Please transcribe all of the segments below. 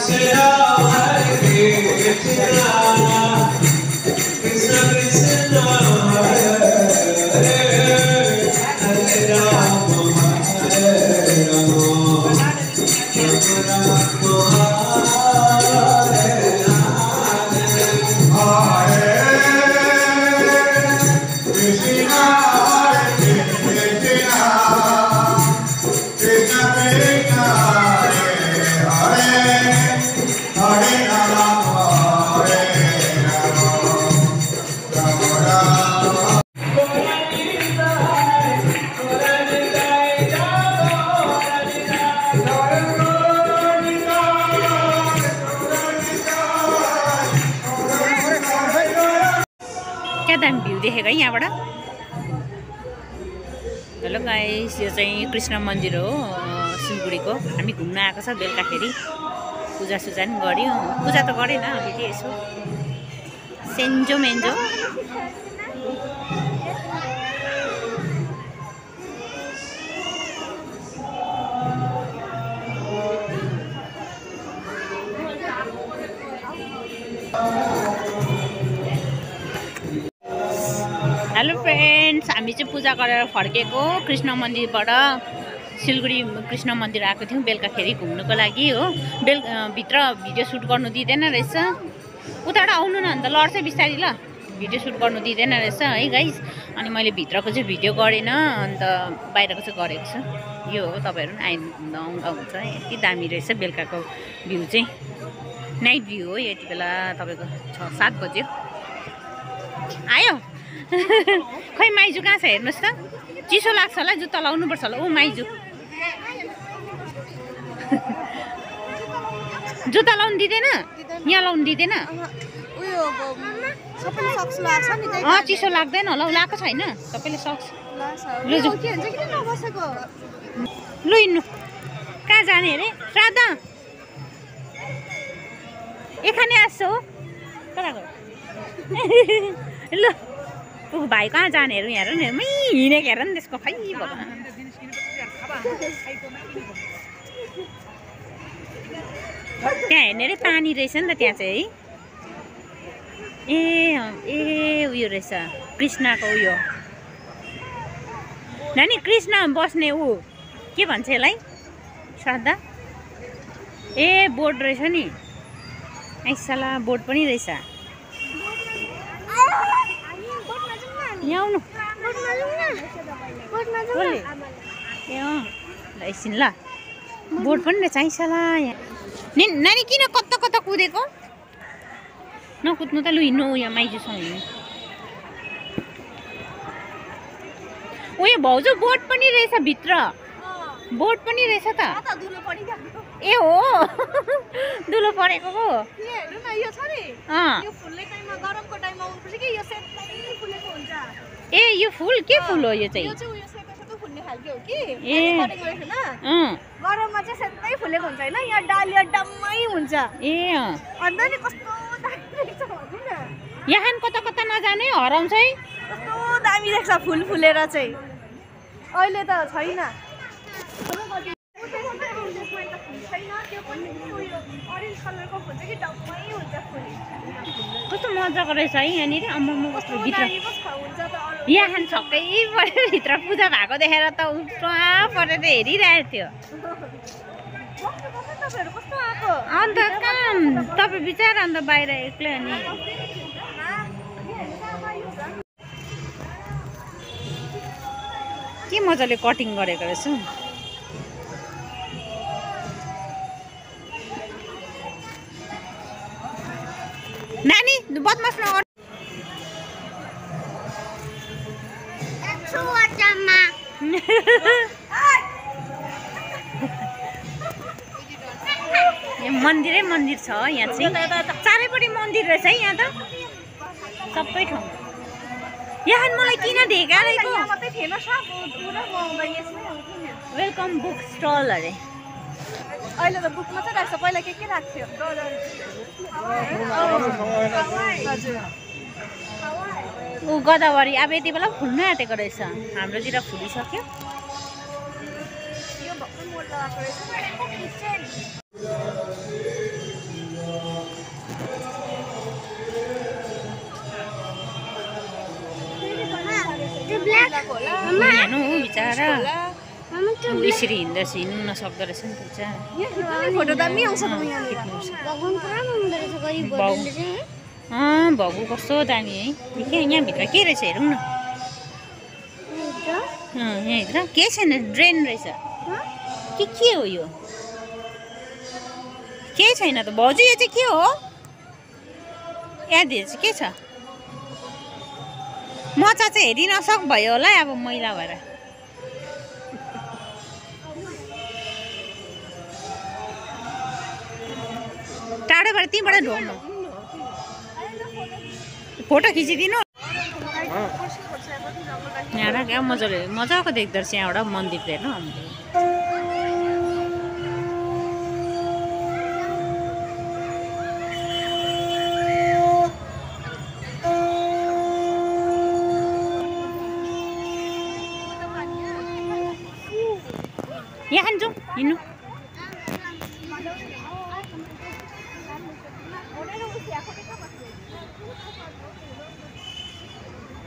Será दामी भ्यू देखेको है यहाँबाट। हेलो गाइस यो चाहिँ कृष्ण मन्दिर हो सिलगढीको। हामी घुम्न आएको छ बेलुकाखेरि। पूजासुजा पनि गऱ्यौँ। पूजा त गरेन अलिअलि यसो। सेन्जो मेन्जो हेलो फ्रेन्ड्स हामी चाहिँ पूजा गरेर फर्केको कृष्ण मन्दिरबाट सिलगढी कृष्ण मन्दिर आएको थियौँ बेलुकाखेरि घुम्नुको लागि हो। बेल भित्र भिडियो सुट गर्नु दिँदैन रहेछ। उताबाट आउनु न अन्त लड्छ बिस्तारी ल। भिडियो सुट गर्नु दिँदैन रहेछ है गाइस अनि मैले भित्रको चाहिँ भिडियो गरेन अन्त बाहिरको चाहिँ गरेको छु। यो हो तपाईँहरू पनि आउँदा हुन्छ। यति दामी रहेछ बेलुकाको भ्यू चाहिँ। नाइट भ्यू हो यति बेला तपाईँको छ सात बज्यो। आयो। खै माइजू कहाँ छ हेर्नुहोस् त? चिसो लाग्छ होला जुत्ता लाउनुपर्छ होला। ऊ माइजू। जुत्ता लाउनु दिँदैन? यहाँ लाउनु दिँदैन? अँ चिसो लाग्दैन होला। ऊ लगाएको छैन? सबैले सक्छ। लु हिँड्नु। कहाँ जाने अरे? श्राद्ध एखाने आएको हो कता गयो? लु। ऊ भाइ कहाँ जाने हेरौँ हेर न मै हिँडेको हेर नि त्यसको खै त्यहाँ हेर्ने अरे पानी रहेछ नि त त्यहाँ चाहिँ है? ए ए उयो रहेछ। कृष्णको उयो। नानी कृष्ण बस्ने ऊ। के भन्छ यसलाई? श्रद्धा? ए बोर्ड रहेछ नि। ऐसाला बोर्ड पनि रहेछ। यहाँ आउनु ए अँ ल एकछिन ल बोर्ड पनि रहेछ ऐसाला यहाँ नानी किन कता कता कुदेको नकुद्नु त लु हिँड्नु यहाँ माइजूसँग हिँड्नु उयो भाउजू बोर्ड पनि रहेछ भित्र बोर्ड पनि रहेछ त। ए हो। दुलो परेको हुन्छ? ए यो फुल के फुल हो यो यो चाहिँ हो गरममा सेतै फुलेको हुन्छ होइन? यहाँ डालिया डम्मै हुन्छ। ए अँ। अन्त नि कस्तो दामी देख्छ भन्नु न। यहाँ कता कता नजाने हराउँछ है। कस्तो दामी देख्छ फुल फुलेर चाहिँ। अहिले त छैन। अरेन्ज कलरको फुल चाहिँ कि डम्मै हुन्छ फुल कस्तो मजाको रहेछ है यहाँनिर अम्म कस्तो कस्तो भित्र यहाँ छक्कै पऱ्यो भित्र पूजा भएको देखेर त उल्टा परेर हेरिरहेको थियो। अन्त कहाँ तपाईँ बिचरा अन्त बाहिर एक्लै अनि। के मजाले कटिङ गरेको रहेछ? नानी बदमास नगर मन्दिरै मन्दिर छ यहाँ चाहिँ। चारैपट्टि मन्दिर रहेछ है यहाँ त। सबै ठाउँ। यहाँ मलाई किन ढेका रहेको वेलकम बुक स्टल अरे। अहिले त बुक मात्रै राख्छ पहिला के के राख्थ्यो? ऊ गोदावरी अब यति बेला फुल्न आँटेको रहेछ। हाम्रोतिर फुलिसक्यो। हेर्नु बिचरा। यसरी हिँड्दैछ हिँड्नु नसक्दो रहेछ नि त बिचरा यहाँ फोटो दामी आउँछ त यहाँनिर अँ भगु कस्तो दामी है के यहाँभित्र के रहेछ हेरौँ न यहाँभित्र केही छैन ड्रेन रहेछ के के हो यो केही छैन त भाउजू यो चाहिँ के हो याद चाहिँ के छ मचा चाहिँ हेरि नसक भयो होला है अब मैला भएर टाढोबाट त्यहीँबाट ढोग्नु फ़ोटो खिचिदिनु यहाँ क्या मजाले मजाको देख्दो रहेछ यहाँबाट मंदिर हेर्नु यहाँ जाउँ हिँड्नु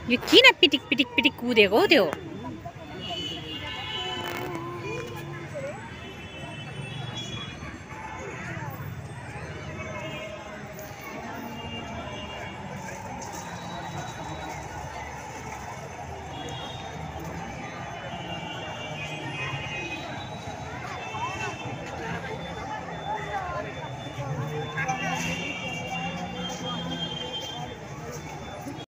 यो किन पिटिक पिटिक पिटिक कुदेको हौ त्यो